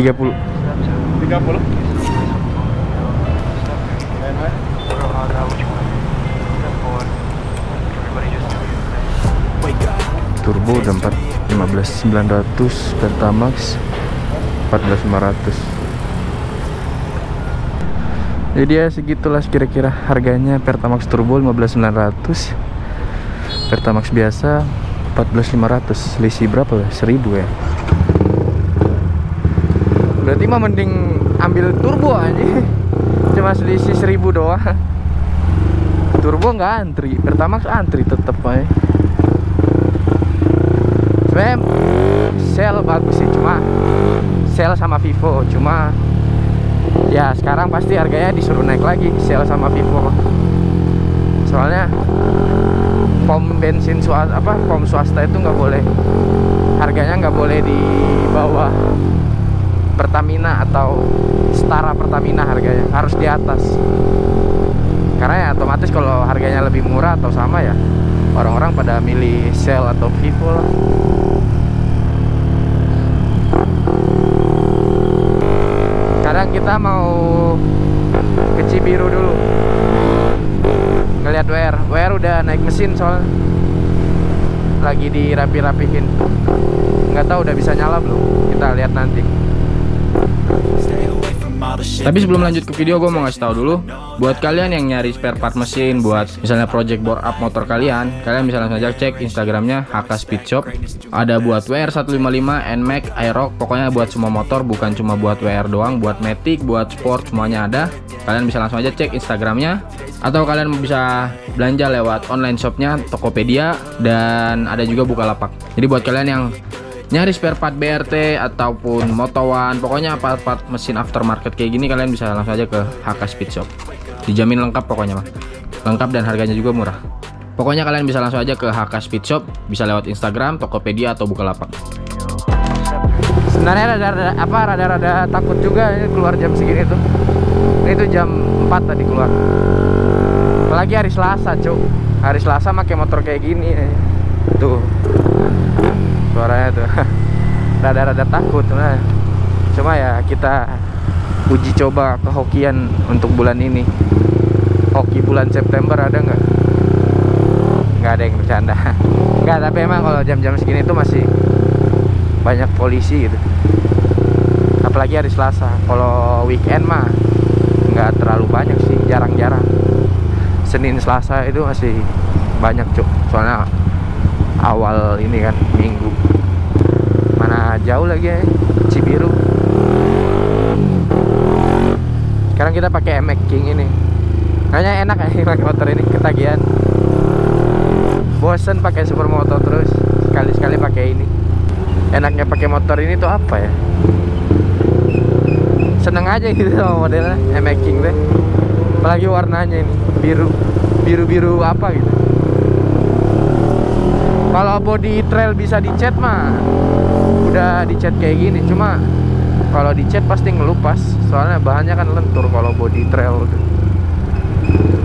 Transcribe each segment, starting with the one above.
30 30 turbo udah 4 15900 Pertamax 14500 jadi ya segitulah kira-kira harganya Pertamax turbo 15900 Pertamax biasa 14500 selisih berapa ya? 1000 ya berarti mah mending ambil turbo aja. Cuma selisih 1000 doang. Turbo nggak antri. Pertamax antri tetep aja. Sebenarnya sel bagus sih cuma sel sama Vivo. Cuma ya sekarang pasti harganya disuruh naik lagi sel sama Vivo. Soalnya pom bensin swasta apa pom swasta itu nggak boleh harganya nggak boleh di bawah Pertamina atau setara Pertamina harganya harus di atas. Karena ya otomatis kalau harganya lebih murah atau sama ya orang-orang pada milih Shell atau Vivo lah. Kadang kita mau ke Cibiru dulu ngeliat WR WR udah naik mesin soal lagi dirapi-rapihin. Nggak tahu udah bisa nyala belum kita lihat nanti Tapi sebelum lanjut ke video, gue mau ngasih tahu dulu buat kalian yang nyari spare part mesin buat misalnya project bore up motor kalian, kalian bisa langsung aja cek Instagramnya HK Speed Shop. Ada buat WR155, NMAX, Aerox, pokoknya buat semua motor, bukan cuma buat WR doang, buat Matic, buat Sport semuanya ada. Kalian bisa langsung aja cek Instagramnya atau kalian bisa belanja lewat online shopnya Tokopedia dan ada juga Bukalapak. Jadi buat kalian yang nyari spare part BRT ataupun motowan pokoknya part-part mesin aftermarket kayak gini kalian bisa langsung aja ke HK Speed Shop. Dijamin lengkap pokoknya mah lengkap dan harganya juga murah. Pokoknya kalian bisa langsung aja ke HK Speed Shop bisa lewat Instagram Tokopedia atau Bukalapak. Sebenarnya rada-rada apa rada-rada takut juga ini keluar jam segini tuh. Ini tuh jam 4 tadi keluar. Apalagi hari Selasa cuk. Hari Selasa pakai motor kayak gini. Tuh suaranya tuh. Rada-rada takut nah. cuma ya kita uji coba kehokian untuk bulan ini. Hoki bulan September ada nggak? Nggak ada yang bercanda. Nggak tapi emang kalau jam-jam segini tuh masih banyak polisi gitu. Apalagi hari Selasa. Kalau weekend mah nggak terlalu banyak sih jarang-jarang. Senin Selasa itu masih banyak cuk. Soalnya awal ini kan minggu. Mana jauh lagi ya Cibiru. Sekarang kita pakai MX King ini. Kayaknya enak ya pakai motor ini ketagihan. Bosen pakai supermoto terus sekali-sekali pakai ini. Enaknya pakai motor ini tuh apa ya? Seneng aja gitu sama modelnya MX King deh. Apalagi warnanya ini biru biru-biru apa gitu kalau body trail bisa dicat mah udah dicat kayak gini. Cuma kalau dicat pasti ngelupas soalnya bahannya kan lentur kalau body trail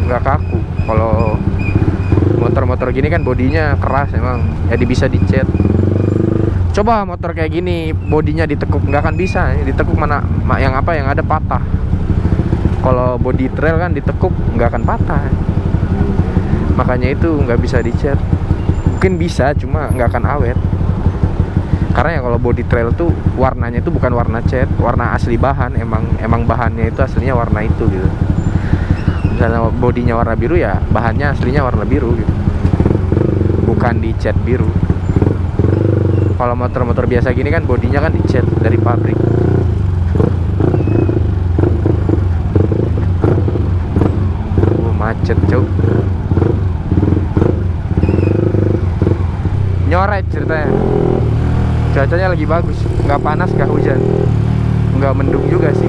nggak kaku. Kalau motor-motor gini kan bodinya keras emang jadi bisa dicat. Coba motor kayak gini bodinya ditekuk nggak akan bisa. Ditekuk mana yang apa yang ada patah. Kalau body trail kan ditekuk nggak akan patah. Makanya itu nggak bisa dicat mungkin bisa cuma nggak akan awet. Karena ya kalau body trail tuh warnanya itu bukan warna cat warna asli bahan. Emang emang bahannya itu aslinya warna itu gitu. Misalnya bodinya warna biru ya bahannya aslinya warna biru gitu. Bukan dicat biru. Kalau motor-motor biasa gini kan bodinya kan dicat dari pabrik. Macet cuk nyoret ceritanya. Cuacanya lagi bagus nggak panas nggak hujan. Nggak mendung juga sih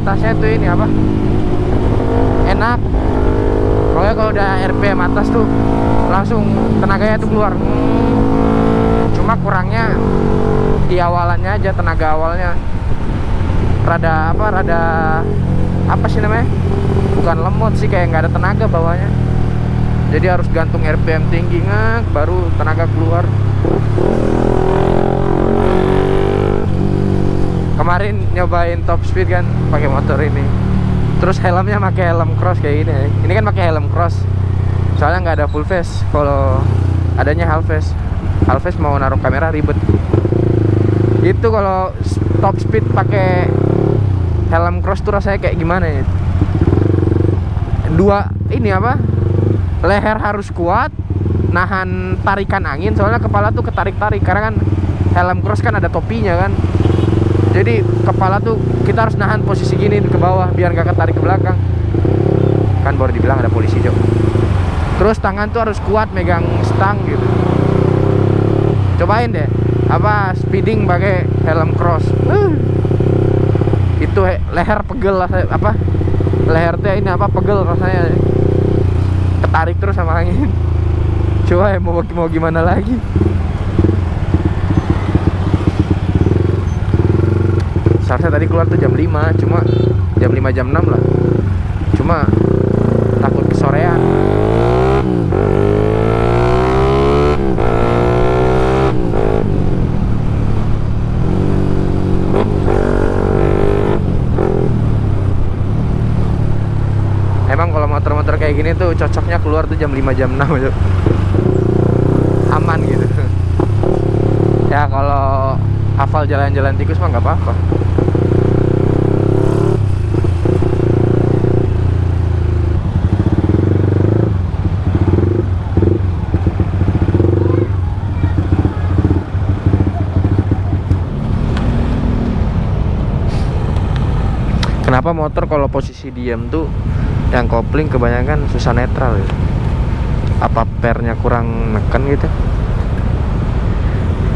atasnya tuh ini apa? Enak. Pokoknya kalau udah RPM atas tuh langsung tenaganya tuh keluar. Cuma kurangnya di awalannya aja tenaga awalnya. Rada apa rada apa sih namanya? Bukan lemot sih kayak nggak ada tenaga bawahnya. Jadi harus gantung RPM tinggi ngak baru tenaga keluar kemarin nyobain top speed kan pakai motor ini. Terus helmnya pakai helm cross kayak gini. Ini kan pakai helm cross. Soalnya nggak ada full face. Kalau adanya half face. Half face mau naruh kamera ribet. Itu kalau top speed pakai helm cross tuh rasanya kayak gimana ya? Dua ini apa? Leher harus kuat nahan tarikan angin. Soalnya kepala tuh ketarik-tarik. Karena kan helm cross kan ada topinya kan jadi kepala tuh kita harus nahan posisi gini ke bawah biar gak ketarik ke belakang. Kan baru dibilang ada polisi jok terus tangan tuh harus kuat megang stang gitu. Cobain deh apa speeding pakai helm cross. Itu he- leher pegel lah apa leher tuh ini apa pegel rasanya. Ketarik terus sama angin. Coba ya mau mau gimana lagi seharusnya tadi keluar tuh jam 5 cuma jam 5 jam 6 lah cuma takut kesorean Emang kalau motor-motor kayak gini tuh cocoknya keluar tuh jam 5 jam 6 aja. Aman gitu. Ya kalau hafal jalan-jalan tikus mah nggak apa-apa. Kenapa motor kalau posisi diam tuh yang kopling kebanyakan susah netral ya? Apa pernya kurang neken gitu?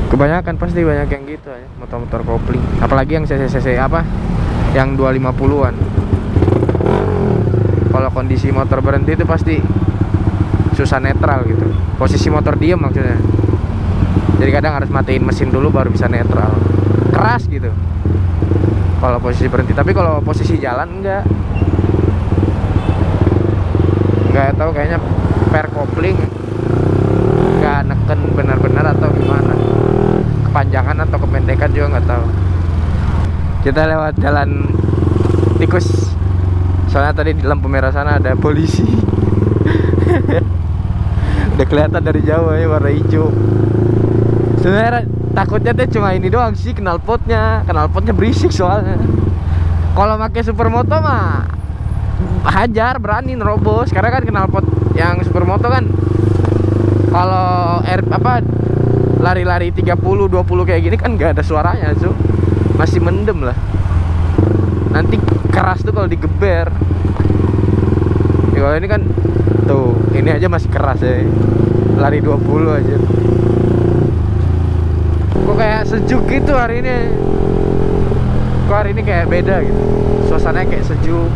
Kebanyakan pasti banyak yang gitu ya, motor-motor kopling. Apalagi yang CC-CC apa? Yang 250-an. Kalau kondisi motor berhenti itu pasti susah netral gitu. Posisi motor diem maksudnya. Jadi kadang harus matiin mesin dulu baru bisa netral. Keras gitu. Kalau posisi berhenti, tapi kalau posisi jalan enggak. Enggak tahu kayaknya per kopling nggak neken benar-benar atau gimana. Kepanjangan atau kependekan juga nggak tahu. Kita lewat jalan tikus. Soalnya tadi di lampu merah sana ada polisi. Udah kelihatan dari jauh ya warna hijau. Sebenarnya takutnya tuh cuma ini doang sih knalpotnya knalpotnya berisik soalnya. Kalau pakai supermoto mah hajar berani nerobos. Karena kan knalpot yang supermoto kan kalau air apa lari-lari 30 20 kayak gini kan nggak ada suaranya so masih mendem lah. Nanti keras tuh kalau digeber. Ya, kalau ini kan tuh ini aja masih keras ya. Lari 20 aja kayak sejuk gitu hari ini kok hari ini kayak beda gitu suasananya kayak sejuk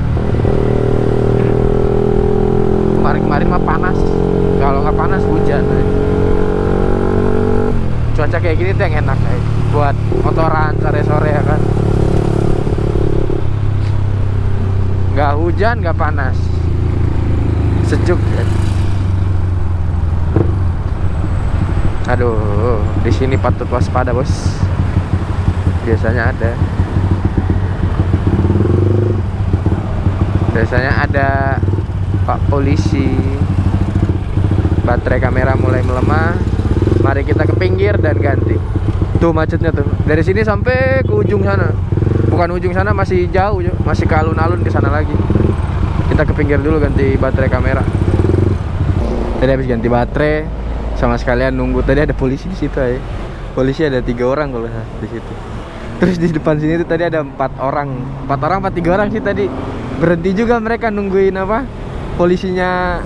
kemarin-kemarin mah panas kalau nggak panas hujan aja. cuaca kayak gini tuh yang enak ya. buat motoran sore-sore ya kan nggak hujan nggak panas sejuk ya. Aduh di sini patut waspada bos. Biasanya ada. Biasanya ada pak polisi. Baterai kamera mulai melemah. Mari kita ke pinggir dan ganti. Tuh macetnya tuh. Dari sini sampai ke ujung sana. Bukan ujung sana masih jauh masih ke alun-alun ke sana lagi. Kita ke pinggir dulu ganti baterai kamera. Tadi habis ganti baterai sama sekalian nunggu. Tadi ada polisi di situ ya polisi ada tiga orang kalau di situ. Terus di depan sini tuh tadi ada empat orang. Empat orang empat tiga orang sih tadi. Berhenti juga mereka nungguin apa? Polisinya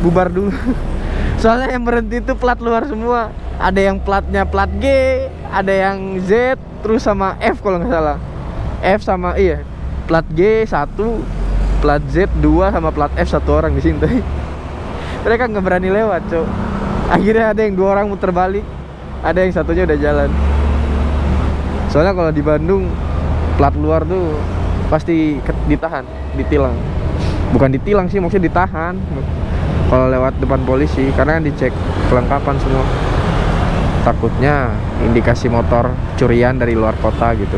bubar dulu. Soalnya yang berhenti itu plat luar semua. Ada yang platnya plat G ada yang Z terus sama F kalau nggak salah. F sama iya. Plat G satu plat Z dua sama plat F satu orang di sini tadi. Mereka nggak berani lewat cok akhirnya ada yang dua orang muter balik. Ada yang satunya udah jalan. Soalnya kalau di Bandung plat luar tuh pasti ditahan ditilang. Bukan ditilang sih maksudnya ditahan. Kalau lewat depan polisi karena kan dicek kelengkapan semua. Takutnya indikasi motor curian dari luar kota gitu.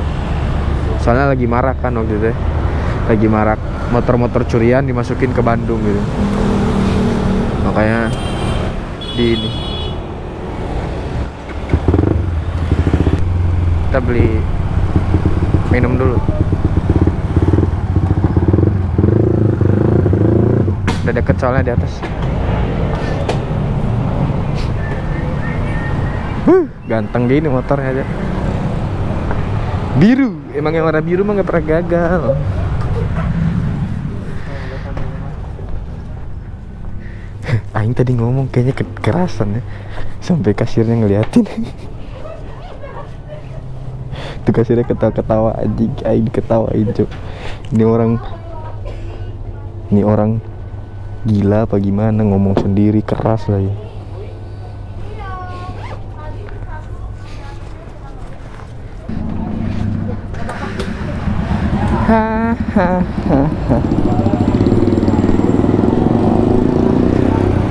Soalnya lagi marak kan waktu itu ya. lagi marak motor-motor curian dimasukin ke Bandung gitu. Makanya di ini. Kita beli minum dulu. Udah deket soalnya di atas. Huh, ganteng gini motornya aja. Biru emang yang warna biru mah nggak pernah gagal Aing tadi ngomong kayaknya ke- kerasan ya. Sampai kasirnya ngeliatin. Tuh kasirnya ketawa-ketawa anjing. Aing ketawain cuk. Ini orang ini orang gila apa gimana? Ngomong sendiri keras lagi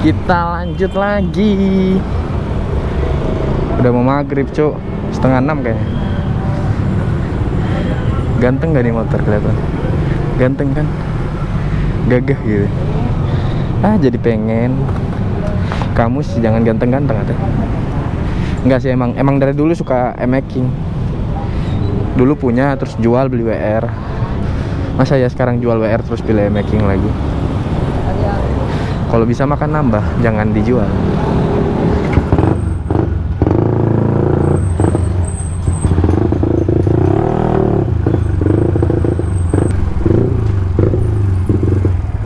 Kita lanjut lagi. Udah mau maghrib, Cuk. Setengah enam kayaknya. Ganteng gak nih motor kelihatan? Ganteng kan? Gagah gitu. Ah, jadi pengen. Kamu sih jangan ganteng-ganteng ada. Enggak sih emang emang dari dulu suka e-making. Dulu punya terus jual beli WR. Masa ya sekarang jual WR terus pilih making lagi? Kalau bisa makan nambah, jangan dijual.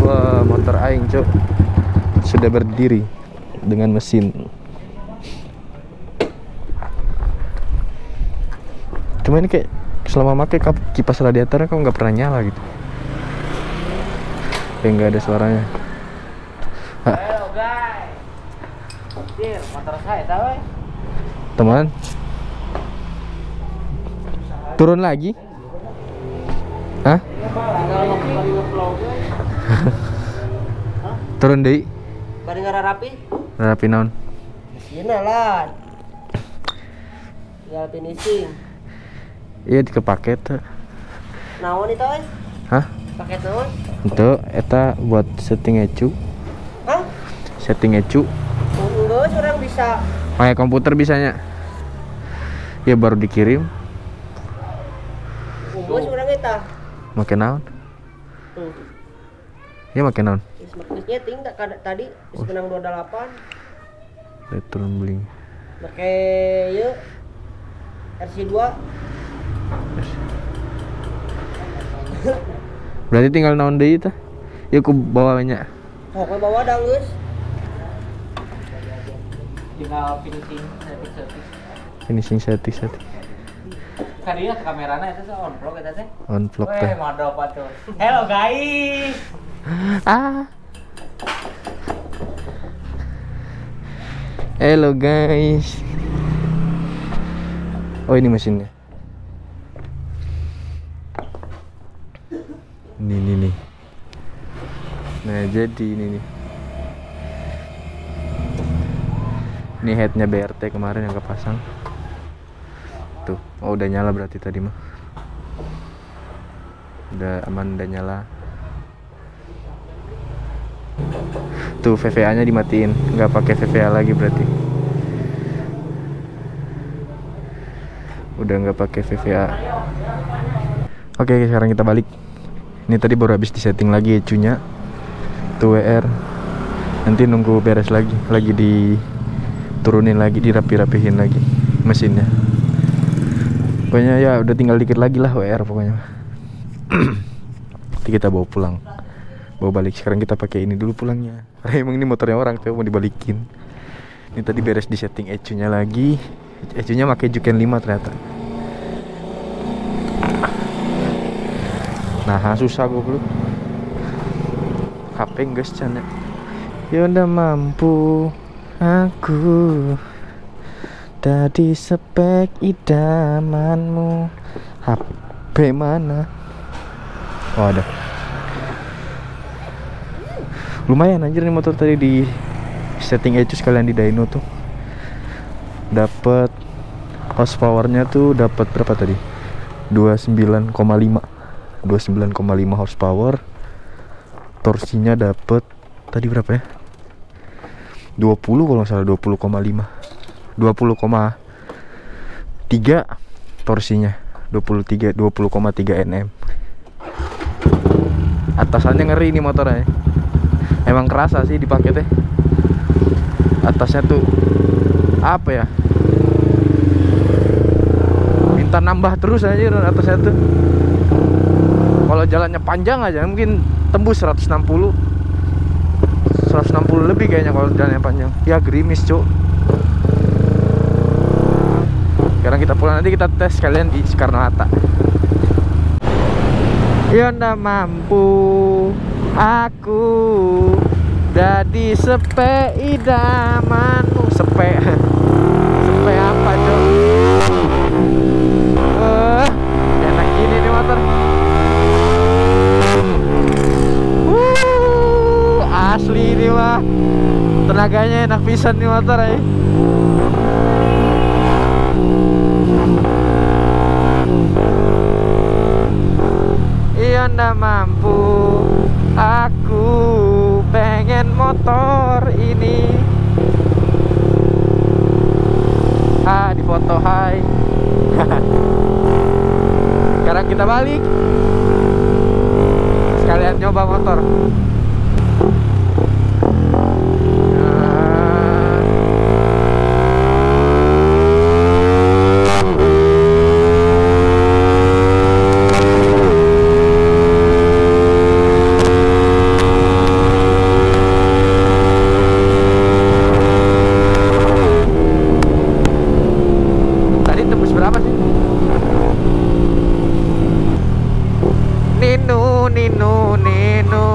Wah, motor aing, Cuk. Sudah berdiri dengan mesin. Cuma ini kayak selama pakai kipas radiatornya kok nggak pernah nyala gitu. Kayak nggak ada suaranya. Halo guys. Dir, motor saya tahu eh? Teman. Turun lagi? Hah? Turun deh. Bari rapi. Rapi naon? Mesinnya lah. Tinggal finishing. Iya di paket. Naon itu eh? Hah? Paket naon? Itu eta buat setting ecu. Hah? Setting ecu. Enggak, orang bisa. Pakai komputer bisanya. Ya baru dikirim. Enggak, orang eta. Makin naon? Tuh. Ya makin naon? Is maknisnya ting tadi is menang 28. Lihat turun beli. Pakai yuk. RC2 Berarti tinggal naon deui tah? Ya ku bawanya. Pokoknya bawa dah geus. Finishing setting-setting. Finishing setting setting. Kadinya kamerana itu on vlog eta teh. On vlog teh. apa tuh. Hello guys. Ah. Hello guys. Oh ini mesinnya. Ini ini nih. Nah jadi ini nih. Ini headnya BRT kemarin yang kepasang. Tuh, oh udah nyala berarti tadi mah. Udah aman udah nyala. Tuh VVA nya dimatiin, nggak pakai VVA lagi berarti. Udah nggak pakai VVA. Oke, sekarang kita balik. Ini tadi baru habis disetting lagi ecunya. Tuh WR. Nanti nunggu beres lagi, lagi diturunin lagi, dirapi-rapihin lagi mesinnya. Pokoknya ya udah tinggal dikit lagi lah WR pokoknya. Nanti kita bawa pulang. Bawa balik. Sekarang kita pakai ini dulu pulangnya. Karena emang ini motornya orang tuh mau dibalikin. Ini tadi beres di setting ecunya lagi. Ecunya pakai Juken 5 ternyata. Nah susah dulu HP guys channel ya udah mampu aku Dadi spek idamanmu. HP mana? Oh ada Lumayan anjir nih motor tadi di setting aja sekalian di dyno tuh. Dapat horsepowernya tuh dapat berapa tadi? 29,5 29,5 horsepower. Torsinya dapat tadi berapa ya 20 kalau nggak salah 20,5 20,3 torsinya. 23 20,3 nm atasannya ngeri ini motornya emang kerasa sih dipakai teh atasnya tuh apa ya? Minta nambah terus aja atasnya tuh. Kalau jalannya panjang aja mungkin tembus 160 160 lebih kayaknya kalau jalannya panjang. Ya gerimis cuk. Sekarang kita pulang nanti kita tes kalian di Soekarno Hatta. Ya ndak mampu aku jadi sepe idamanmu. Sepe tenaganya enak pisan nih motor ya Iya ndak mampu. Aku pengen motor ini. Ah di foto hai. Sekarang kita balik. Sekalian nyoba motor Nah. Tadi tembus berapa sih? Nino,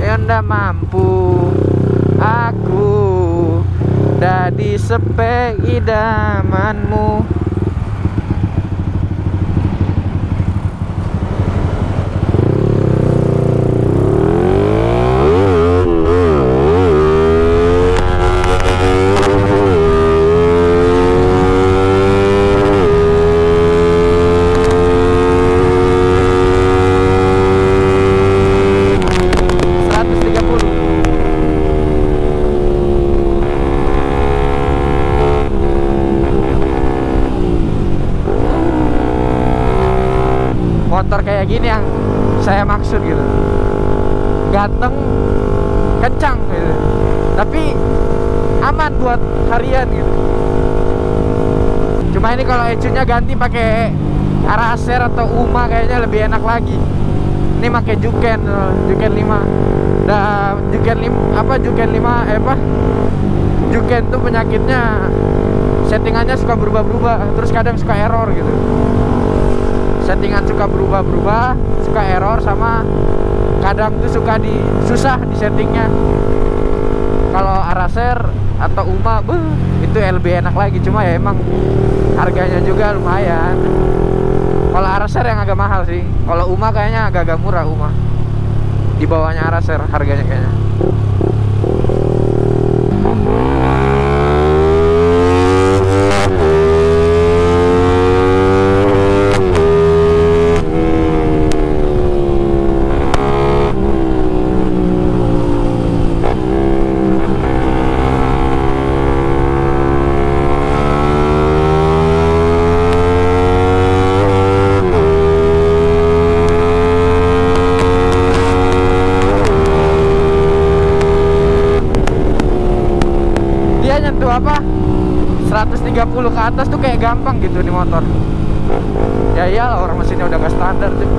Ya ndak mampu. Aku Dadi sepe idamanmu motor kayak gini yang saya maksud gitu. Ganteng kencang gitu. Tapi aman buat harian gitu. Cuma ini kalau ecunya ganti pakai Araser atau Uma kayaknya lebih enak lagi. Ini pakai Juken Juken 5 dah Juken 5 apa Juken 5 eh apa? Juken tuh penyakitnya settingannya suka berubah-berubah terus kadang suka error gitu settingan suka berubah-berubah suka error sama kadang tuh suka di susah di settingnya. Kalau Araser atau Uma beuh, itu lebih enak lagi. Cuma ya emang harganya juga lumayan. Kalau Araser yang agak mahal sih. Kalau Uma kayaknya agak-agak murah Uma. Di bawahnya Araser harganya kayaknya dia nyentuh apa 130 ke atas tuh kayak gampang gitu di motor. Ya iyalah orang mesinnya udah gak standar tuh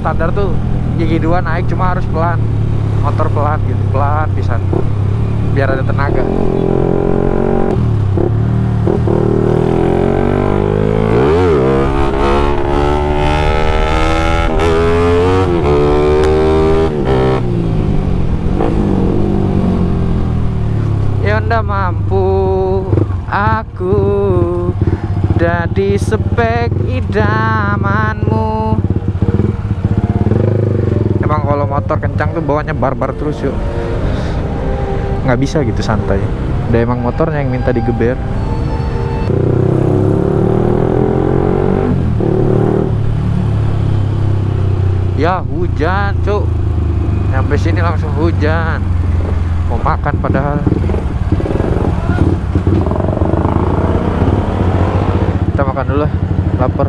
standar tuh gigi dua naik cuma harus pelan. Motor pelan gitu pelan pisan. Biar ada tenaga. Yonda mampu aku jadi spek idamanmu emang kalau motor kencang tuh bawanya barbar terus yuk. Nggak bisa gitu santai. Udah emang motornya yang minta digeber. Ya hujan cuk. Nyampe sini langsung hujan. Mau makan padahal. Kita makan dulu lah lapar